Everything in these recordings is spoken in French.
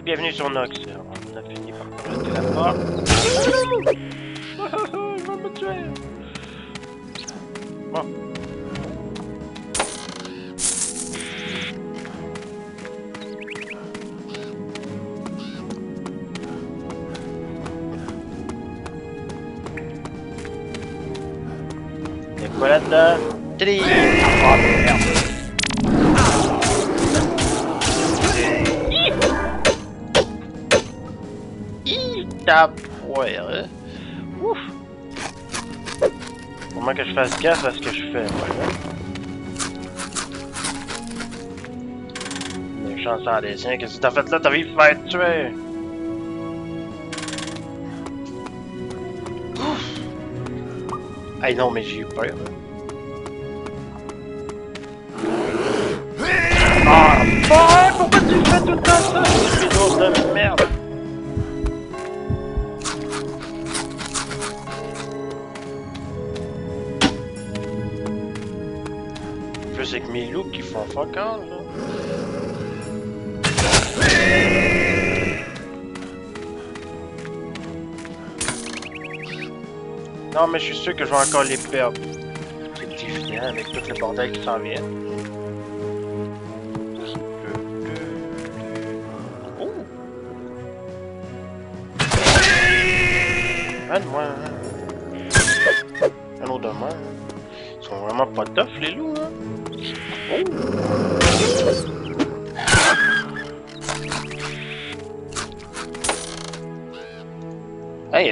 Bienvenue sur Nox. On a fini par connecter la porte. Il va me tuer. Bon. Y'a quoi là-dedans? Tri! Oh merde! Ouais, hein? Ouf! Faut que je fasse gaffe à ce que je fais, ouais. Les chances en dessin, qu'est-ce que t'as fait là? T'as de faire tuer! Ouf! Hey non, mais j'ai eu peur. là. Ah, fuck! Pourquoi tu fais tout le temps ça? C'est de avec mes loups qui font fuck là. Non, mais je suis sûr que je vais encore les perdre. C'est évident avec tout le bordel qui s'en vient. Oh! Donne-moi. Un autre de moi. Ils sont vraiment pas tough, les loups, hein? Hey,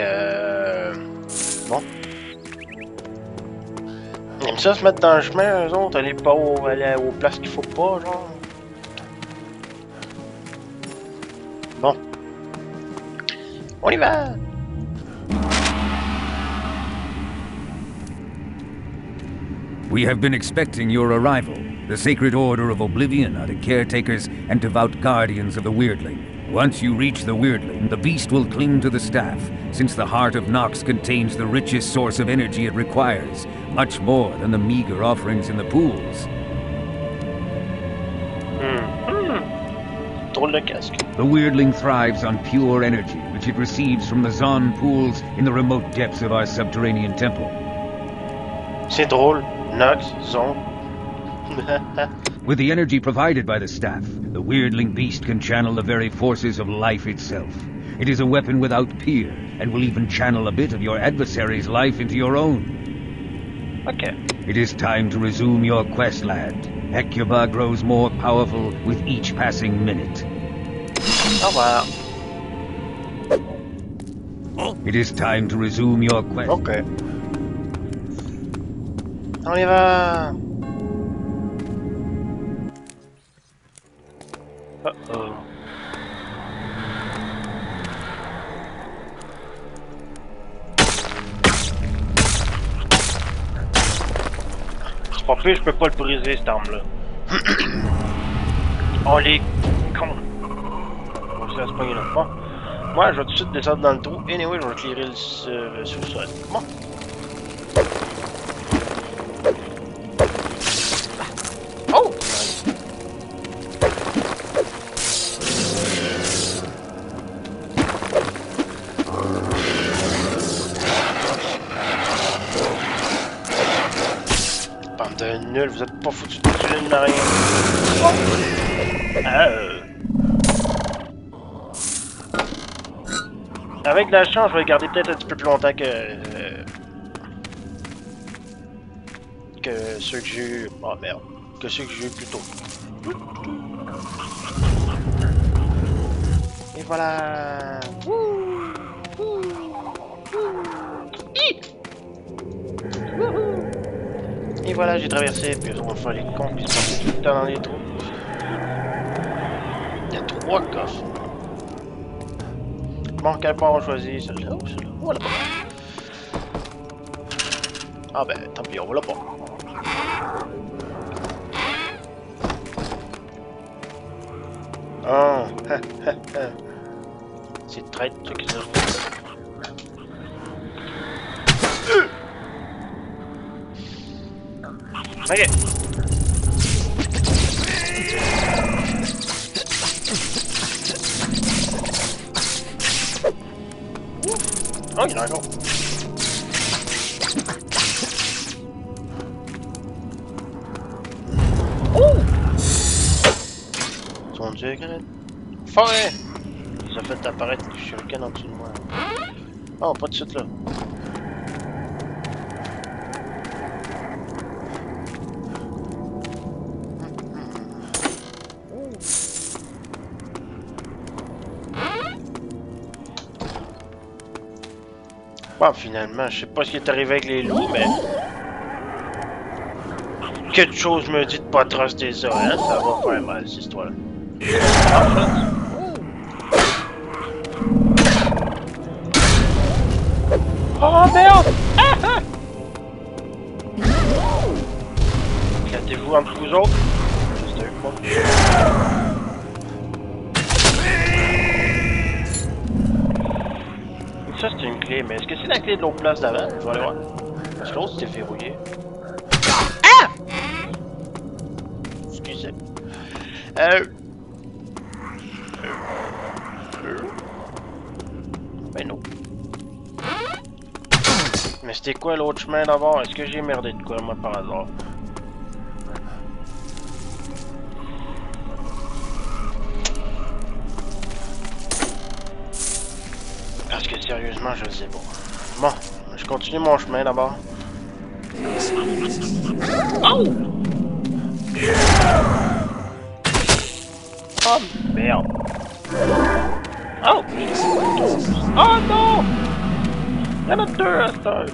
euh... Bon. Ils aiment ça se mettre dans le chemin, eux autres, aller pas au, aller aux places qu'il faut pas, genre. Bon. On y va! We have been expecting your arrival. The Sacred Order of Oblivion are the caretakers and devout guardians of the Weirdling. Once you reach the Weirdling, the beast will cling to the staff, since the heart of Nox contains the richest source of energy it requires, much more than the meager offerings in the pools. Hmm. Casque. The Weirdling thrives on pure energy, which it receives from the Zon pools in the remote depths of our subterranean temple. C'est drôle. Nox, Zon. With the energy provided by the staff, the Weirdling beast can channel the very forces of life itself. It is a weapon without peer, and will even channel a bit of your adversary's life into your own. ok. It is time to resume your quest, lad. Hecuba grows more powerful with each passing minute. Oh, Au revoir. It is time to resume your quest. Ok. On je peux pas le briser cette arme-là. oh les cons. On va se pogner là. Bon. Moi, je vais tout de suite descendre dans le trou. Anyway, je vais éclairer le, sous-sol. Bon. Oh! Euh. Avec la chance, je vais garder peut-être un petit peu plus longtemps que... euh, que ceux que j'ai eu... Oh merde. Que ceux que j'ai eu plus tôt. Et voilà Wouhou Et voilà, j'ai traversé, puis on va faire les cons qui se tout le temps dans les trous. Il y a trois coffres. Bon, quel part on choisit Celui-là ou celui-là Ou là-bas Ah ben, tant pis, on va là-bas. Oh, c'est traître, ça Ok. Oh, il y en a encore. Oh! Ton Forêt! Ils ont fait apparaître le shuriken en dessous de moi. Oh, pas de chute là. Bon, finalement, je sais pas ce qui est arrivé avec les loups, mais... Quelque chose me dit de pas truster ça, hein? Ça va faire mal, cette histoire. Ah, Oh merde! Ah, ah! Éclatez-vous entre vous autres? Juste un coup. Ça c'est une clé, mais est-ce que c'est la clé de l'autre place d'avant? Je vais aller voir. Parce que l'autre c'était verrouillé. Ah! Excusez. Euh... Euh... Ben non. Mais c'était quoi l'autre chemin d'abord? Est-ce que j'ai merdé de quoi, moi, par hasard? Sérieusement, je sais pas. Bon, je continue mon chemin d'abord. Oh! Oh merde! Oh! Oh non! Il y en a deux à cette heure.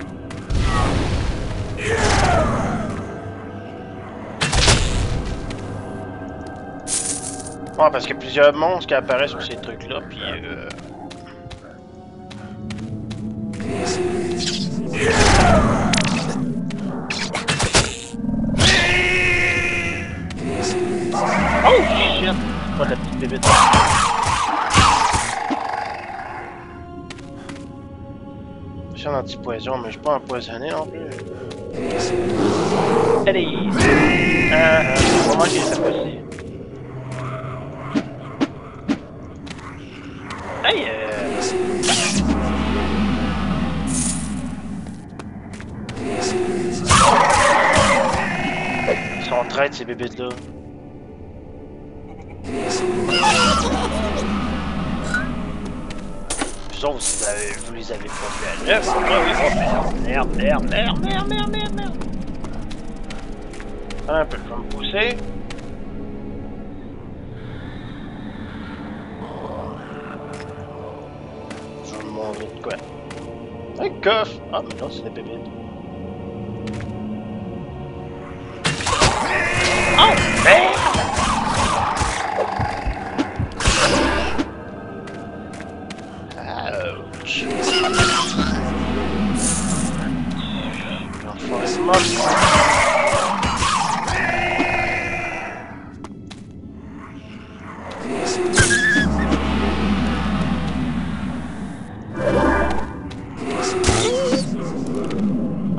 Ouais, parce qu'il y a plusieurs monstres qui apparaissent sur ces trucs-là, puis euh... anti-poison, mais je suis pas empoisonné non plus. Allez! Ah, on va manger ça aussi. Ces bébés-là. Vous autres, vous, avez, vous les avez pas fait à oh, merde, merde, merde, merde, merde, merde, merde. Un peu, je vais me pousser. Je vais me montrer de quoi. Un coffre! Ah, mais non, c'est des bébés. Non,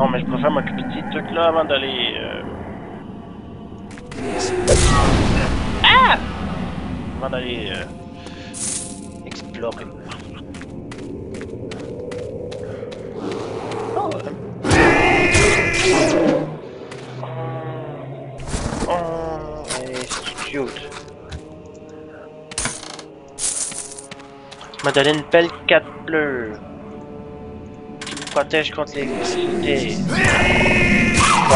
mais je préfère m'occuper de ces trucs-là avant d'aller... D'aller... Euh... Explorer. Oh, euh... Oh, une belle 4 bleue. Qui me protège contre l'électricité. Bon.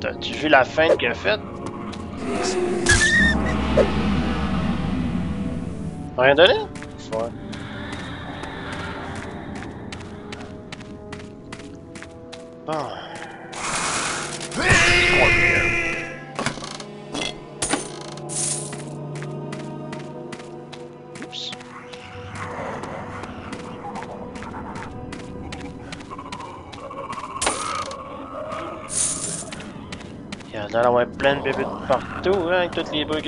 T'as-tu vu la feinte qu'il a faite? Rien donné? Ouais. Bon. Oups. Il y a l'air d'avoir plein de bébés de partout, hein, avec toutes les bugs.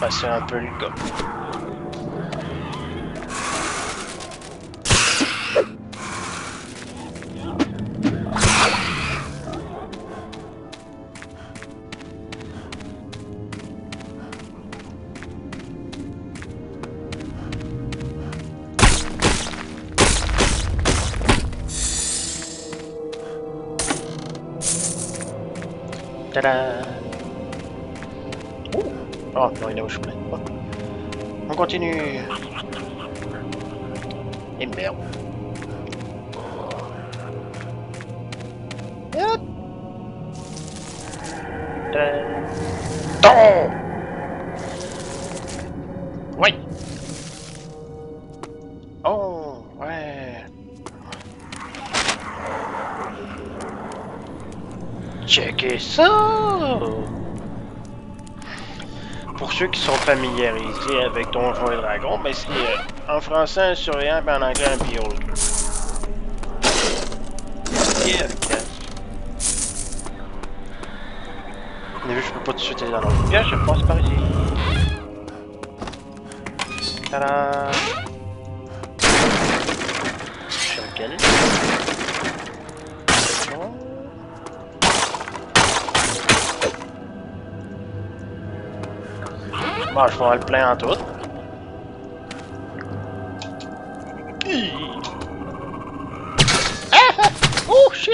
Bah, c'est un peu le cas. Oh! Oh, non, il est où je voulais. Oh. On continue. Et merde. Checkez ça! Pour ceux qui sont familiarisés avec Donjons et Dragons, ben c'est euh, en français un surveillant et en anglais un beholder. Et efficace. Mais je peux pas tout de suite aller dans l'autre piège, je passe par ici. Tada! Je Bon, je vais le plein en tout. Ah, ah! Oh shit!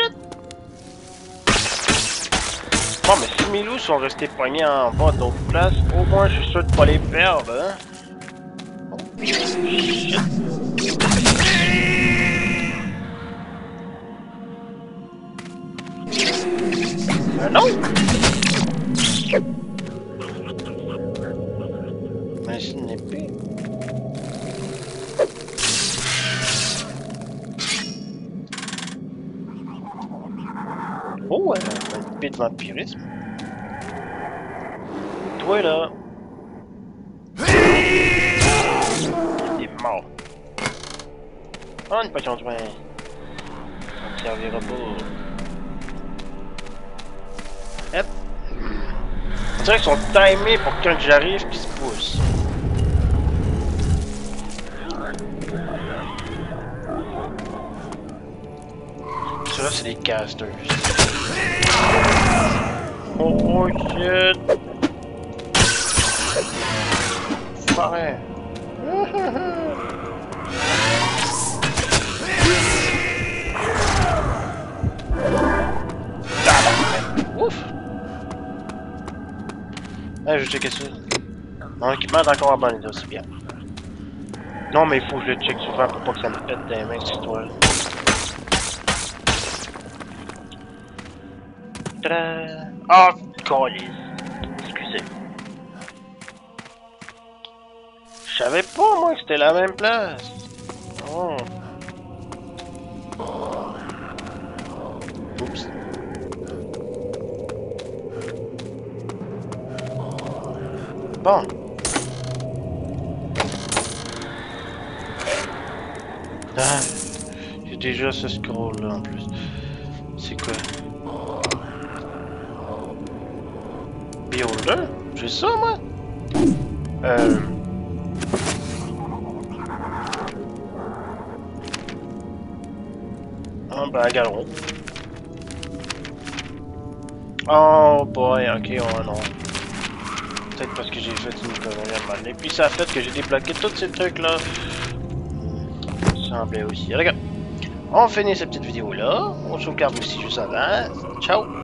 Bon, mais si mes loups sont restés poignés en bas d'autres places, au moins je suis sûr de pas les perdre, hein? Oh, shit. Euh, non! C'est. Oh, ouais, une épée de vampirisme. Toi là. Est mort. Oh, une potion de soin. Ça ne servira pas. Hop. On dirait qu'ils sont timés pour que quand j'arrive qu'ils se poussent. C'est des casters. Oh shit! Pareil. Ouf! Ah, je checker ça. Mon équipement est encore en bon c'est bien. Non, mais il faut que je le check souvent pour pas que ça me pète des mains, cette histoire. Tada! Ah, colis! Excusez. Je savais pas, moi, que c'était la même place. Oh. Oups. Bon. Ah, j'ai déjà ce scroll là en plus. Beholder? J'ai ça moi? Euh. Ah ben, galon. Oh boy, ok, oh non. Peut-être parce que j'ai fait une connerie à mal. Et puis ça a fait que j'ai débloqué tous ces trucs là. Semblait aussi. Regarde. On finit cette petite vidéo là. On sauvegarde aussi juste avant. Ciao.